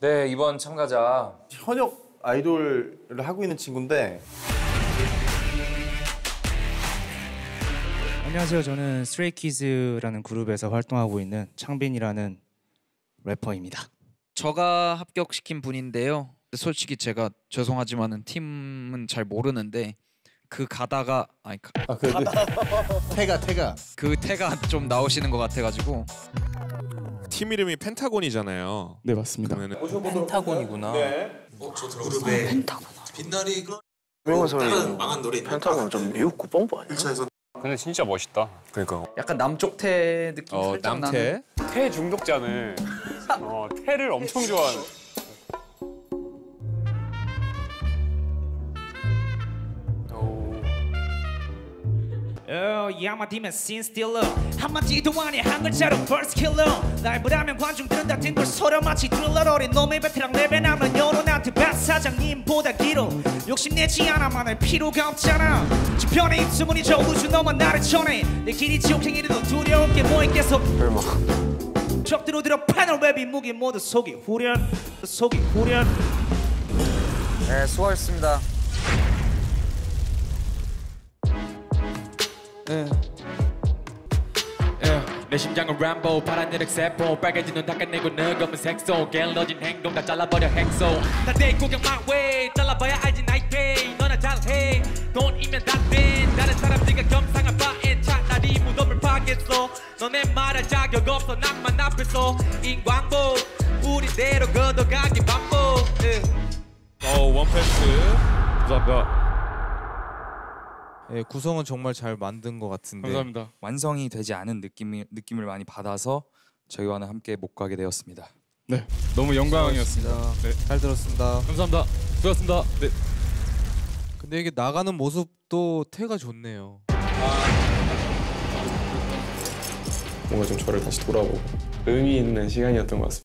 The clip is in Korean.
네 이번 참가자 현역 아이돌을 하고 있는 친구인데 안녕하세요. 저는 스트레이 키즈라는 그룹에서 활동하고 있는 창빈이라는 래퍼입니다. 저가 합격시킨 분인데요. 솔직히 제가 죄송하지만은 팀은 잘 모르는데 그 가다가 아니 가- 아그 태가 태가 그 태가 좀 나오시는 것 같아가지고 팀 이름이 펜타곤이잖아요. 네 맞습니다. 그러면은 펜타곤이구나. 유명한 사람이 펜타곤 좀 미흡고 뽕뽕 아니야? 근데 진짜 멋있다. 그러니까 약간 남쪽 태 느낌 어, 살짝 남태 태 중독자는 어, 태를 엄청 좋아하는. Scene stealer. 한마디도 아니 한 글자로 first killer. 라이브라면 관중들은 다 뜬걸 소려 마치 어린 놈의 베테랑 레벨하면 여론한테 박 사장님보다 길어. 욕심내지 않아 만 할 필요가 없잖아. 지편에 입수문이 저 우주 너만 나를 전해 내 길이 지옥행이라도 두려울 게뭐 있겠어 설마. 적들로 들어 패널 웹이 무기 모두 속이 후련 속이 후련. 네 수고하셨습니다. 내 심장은 람보 파란 느력 세포 빨개진 눈 닦아내고 너검은 색소 갤러진 행동 다 잘라버려 행소. 나내 구경 my way. 잘라봐야 알지 나이 페이 너나 잘해. 돈이면 다돼 다른 사람들과 겸상할 바엔 차라리 무덤을 파겠어. 너네 말할 자격 없어. 낭만 앞에서. 인광보. 우리대로 걷어가기 반복. 예. 어 원패스. 감사합니다. 예, 구성은 정말 잘 만든 것 같은데 감사합니다. 완성이 되지 않은 느낌이, 느낌을 많이 받아서 저희와는 함께 못 가게 되었습니다. 너무 영광이었습니다. 네. 잘 들었습니다. 감사합니다. 수고하셨습니다. 네. 근데 이게 나가는 모습도 태가 좋네요. 뭔가 좀 저를 다시 돌아보고 의미 있는 시간이었던 것 같습니다.